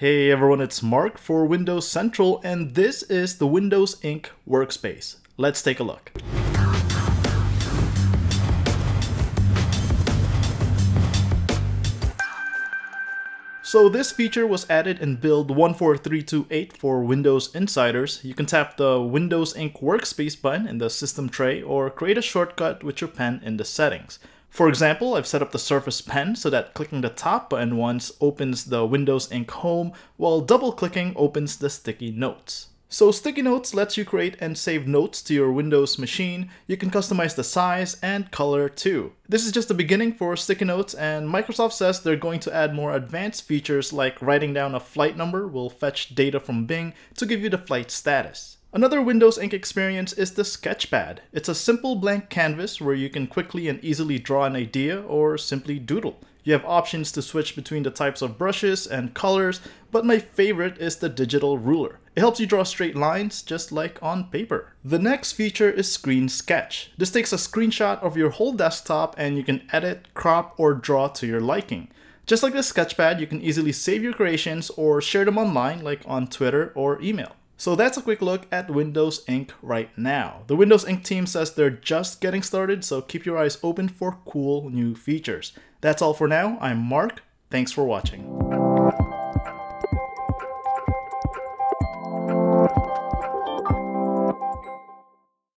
Hey everyone, it's Mark for Windows Central, and this is the Windows Ink workspace. Let's take a look. So this feature was added in build 14328 for Windows Insiders. You can tap the Windows Ink workspace button in the system tray or create a shortcut with your pen in the settings. For example, I've set up the Surface Pen so that clicking the top button once opens the Windows Ink Home, while double clicking opens the Sticky Notes. So Sticky Notes lets you create and save notes to your Windows machine. You can customize the size and color too. This is just the beginning for Sticky Notes and Microsoft says they're going to add more advanced features like writing down a flight number will fetch data from Bing to give you the flight status. Another Windows Ink experience is the Sketchpad. It's a simple blank canvas where you can quickly and easily draw an idea or simply doodle. You have options to switch between the types of brushes and colors, but my favorite is the digital ruler. It helps you draw straight lines just like on paper. The next feature is Screen Sketch. This takes a screenshot of your whole desktop and you can edit, crop, or draw to your liking. Just like the Sketchpad, you can easily save your creations or share them online like on Twitter or email. So that's a quick look at Windows Ink right now. The Windows Ink team says they're just getting started, so keep your eyes open for cool new features. That's all for now. I'm Mark. Thanks for watching.